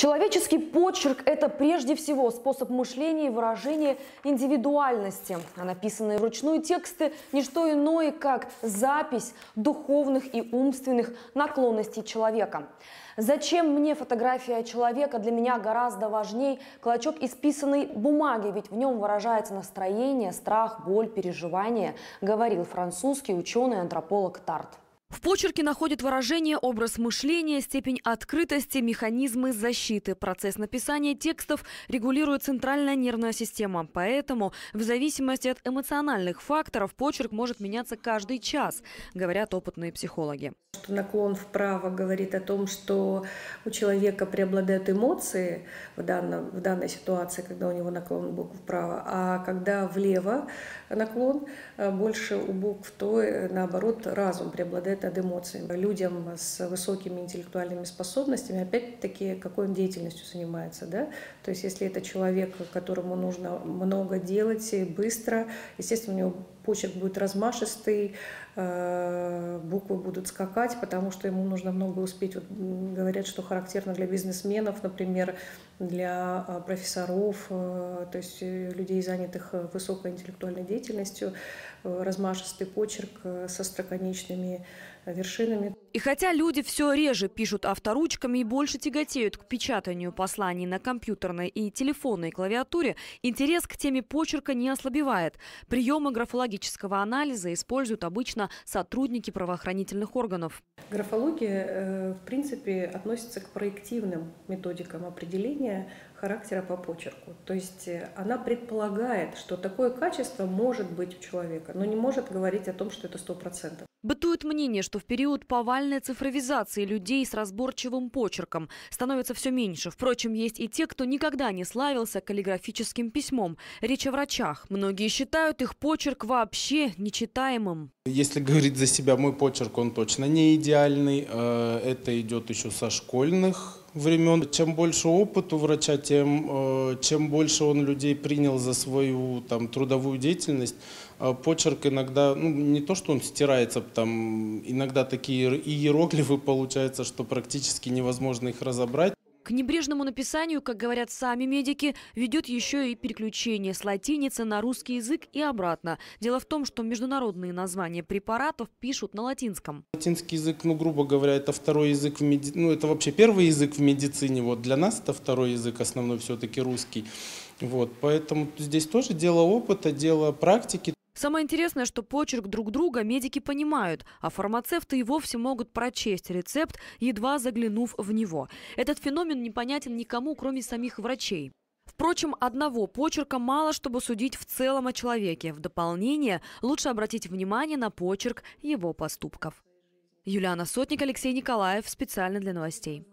Человеческий почерк – это прежде всего способ мышления и выражения индивидуальности. А написанные вручную тексты – не что иное, как запись духовных и умственных наклонностей человека. Зачем мне фотография человека? Для меня гораздо важнее клочок исписанной бумаги, ведь в нем выражается настроение, страх, боль, переживания, говорил французский ученый-антрополог Тарт. В почерке находит выражение образ мышления, степень открытости, механизмы защиты. Процесс написания текстов регулирует центральная нервная система. Поэтому в зависимости от эмоциональных факторов почерк может меняться каждый час, говорят опытные психологи что наклон вправо говорит о том, что у человека преобладают эмоции в, данном, в данной ситуации, когда у него наклон букв вправо, а когда влево наклон э, больше у букв, то э, наоборот разум преобладает над эмоциями. Людям с высокими интеллектуальными способностями, опять-таки, какой он деятельностью занимается. Да? То есть если это человек, которому нужно много делать быстро, естественно, у него почерк будет размашистый, э, буквы будут скакать, потому что ему нужно много успеть. Вот говорят, что характерно для бизнесменов, например, для э, профессоров, э, то есть людей, занятых высокой интеллектуальной деятельностью, размашистый почерк со строконечными вершинами. И хотя люди все реже пишут авторучками и больше тяготеют к печатанию посланий на компьютерной и телефонной клавиатуре, интерес к теме почерка не ослабевает. Приемы графологического анализа используют обычно сотрудники правоохранительных органов. Графология, э, в принципе, относится к проективным методикам определения характера по почерку. То есть э, она предполагает, что такое качество может быть у человека, но не может говорить о том, что это сто процентов. Бытует мнение, что в период повальной цифровизации людей с разборчивым почерком становится все меньше. Впрочем, есть и те, кто никогда не славился каллиграфическим письмом. Речь о врачах. Многие считают их почерк вообще нечитаемым. Если говорить за себя, мой почерк, он точно не идеальный. Э, это идет еще со школьных времен. Чем больше опыт у врача, тем э, чем больше он людей принял за свою там, трудовую деятельность. А почерк иногда, ну не то, что он стирается, там иногда такие иероглифы получаются, что практически невозможно их разобрать. К небрежному написанию, как говорят сами медики, ведет еще и переключение с латиницы на русский язык и обратно. Дело в том, что международные названия препаратов пишут на латинском. Латинский язык, ну, грубо говоря, это второй язык в медицине, ну, это вообще первый язык в медицине. Вот для нас это второй язык, основной все-таки русский. Вот, поэтому здесь тоже дело опыта, дело практики. Самое интересное, что почерк друг друга медики понимают, а фармацевты и вовсе могут прочесть рецепт, едва заглянув в него. Этот феномен непонятен никому, кроме самих врачей. Впрочем, одного почерка мало, чтобы судить в целом о человеке. В дополнение лучше обратить внимание на почерк его поступков. Юлиана Сотник, Алексей Николаев. Специально для новостей.